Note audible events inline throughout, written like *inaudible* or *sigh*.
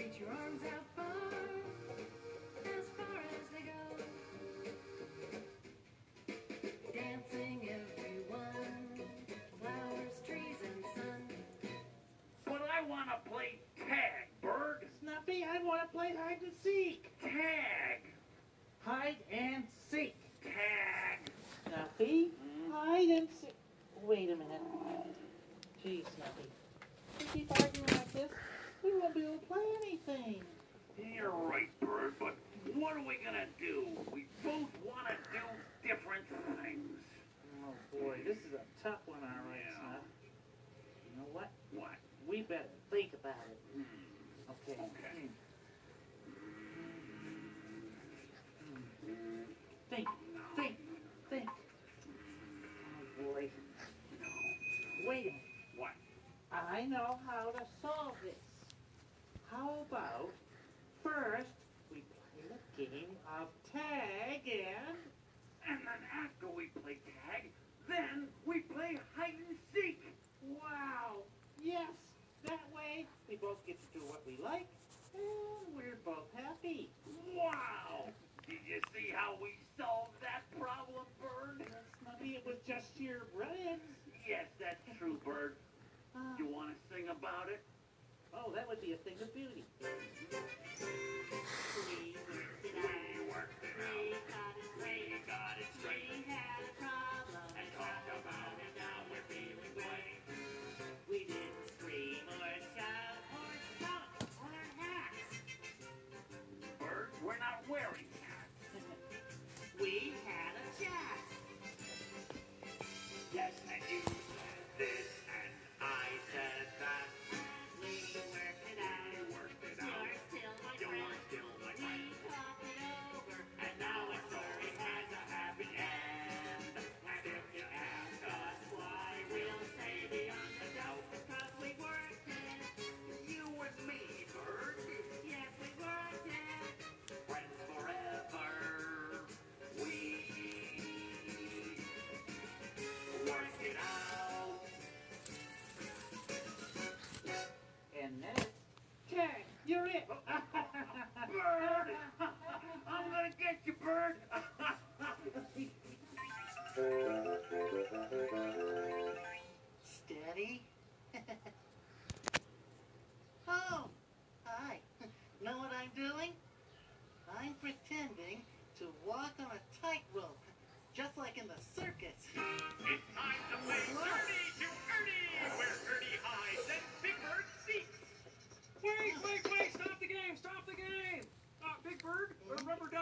Reach your arms out far. Oh. Wait a minute. What? I know how to solve this. How about first we play a game of tag and And then after we play tag, then we play hide and seek. wow, yes, that way we both get to do what we like and we're both happy. Wow! Did you see how we solved that problem, Bird? Yes, Snuffy, it was just your brains. Yes, that's true, Bird. Ah, You want to sing about it? Oh, that would be a thing of beauty.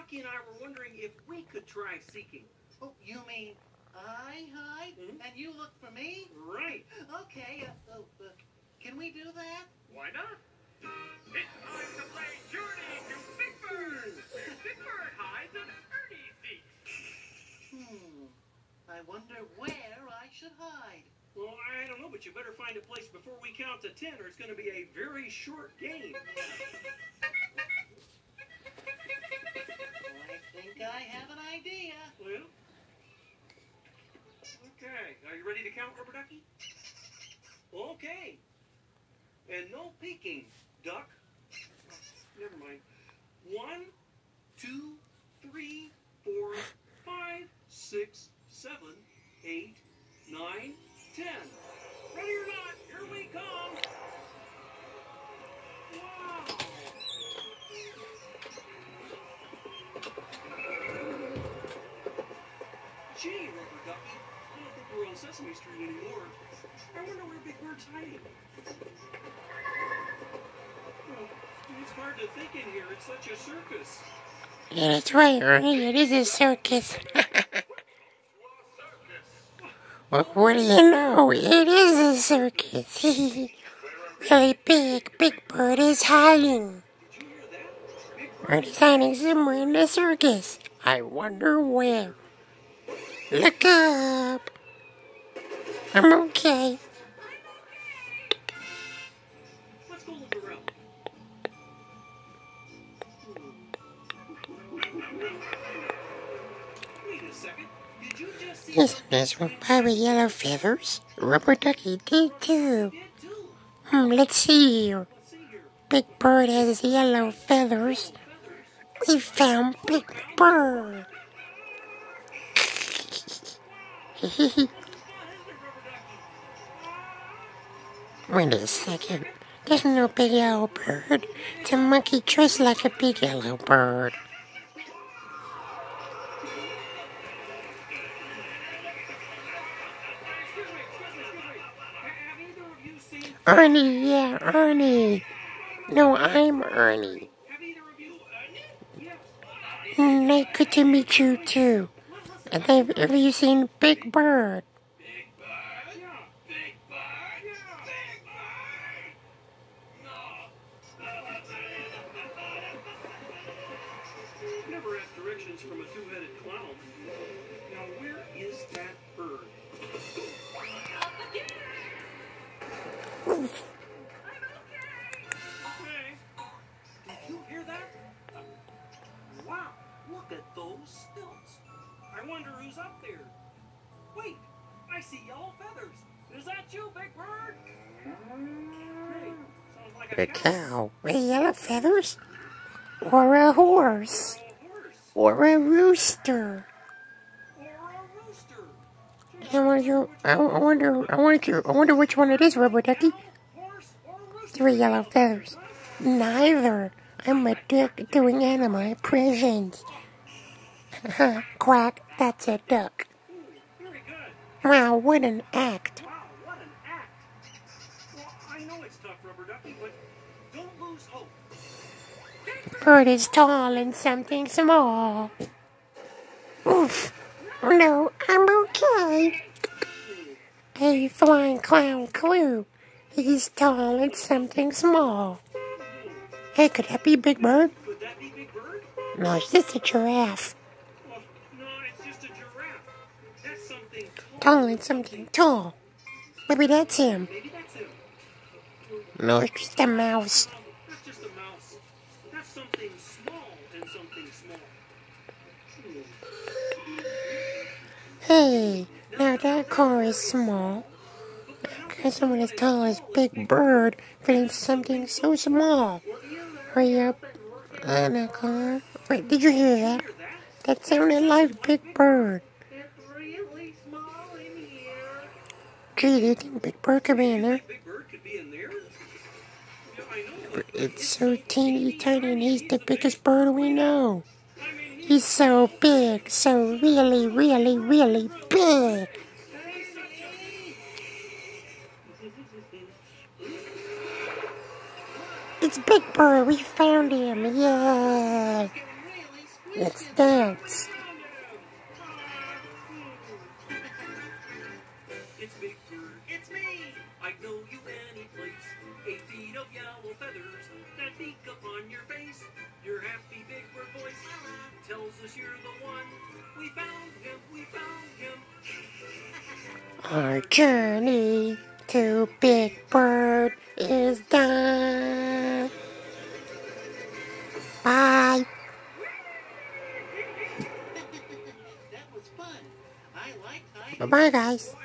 Ducky and I were wondering if we could try seeking. Oh, you mean I hide Mhm. and you look for me? Right. Okay, uh, oh, uh, can we do that? Why not? It's time to play Journey to Big Bird, Big Bird hides and Ernie seeks. Hmm. I wonder where I should hide. Well, I don't know, but you better find a place before we count to ten, or it's going to be a very short game. Rubber Ducky? Okay. And no peeking, duck. Never mind. One, two, three, four, five, six, seven, eight, nine, ten. Ready or not, here we come. Wow. Gee, Rubber Ducky, we're on Sesame Street anymore. I wonder where Big Bird's hiding. Well, it's hard to think in here. It's such a circus. Yeah, that's right, Ernie. It is a circus. *laughs* well, what do you know? It is a circus. *laughs* really big, Big Bird is hiding. Bird Ernie's hiding somewhere in the circus. I wonder where. Look up. I'm okay. You Isn't this one with yellow feathers? Rubber Ducky did too. Hmm, let's see here. Big Bird has yellow feathers. We found Big Bird. *laughs* Wait a second. There's no big yellow bird. It's a monkey dressed like a big yellow bird. Ernie, yeah, Ernie. No, I'm Ernie. Nice, good to meet you too. And have, have you seen Big Bird? From a two-headed clown. Now, where is that bird? Up again! I'm okay. Okay. Did you hear that? Uh, Wow, look at those stilts. I wonder who's up there. Wait, I see yellow feathers. Is that you, Big Bird? Hey, sounds like a A cow. cow with yellow feathers? Or a horse? Or a horse. Or a rooster? Or a rooster. I wonder, I I wonder, I wonder, I wonder which one it is, Rubber Ducky. Horse or rooster. Three yellow feathers. Neither. I'm a duck doing animal impressions. *laughs* Quack, that's a duck. Ooh, very good. Wow, what an act. Wow, what an act. Well, I know it's tough, Rubber Ducky, but don't lose hope. Bird is tall and something small. Oof. No, I'm okay. A flying clown clue. He's tall and something small. Hey, could that be Big Bird? Could that be Big Bird? No, it's just a giraffe. Well, no, it's just a giraffe. That's something Tall and something tall. Maybe that's him. Maybe that's him. No, it's just a mouse. Hey, now that car is small. Can someone as tall as Big Bird fit in something so small? Hurry up a car. Wait, did you hear that? That? That sounded like Big Bird. Gee, do you think Big Bird could be in there? It's so teeny tiny and he's the biggest bird we know. He's so big, so really, really, really big. It's Big Boy, we found him, yay! Let's dance. Of yellow feathers that beak upon your face. Your happy Big Bird voice tells us you're the one. We found him, we found him. *laughs* Our journey to Big Bird is done. Bye. *laughs* that was fun. I liked hiding. Bye bye, guys.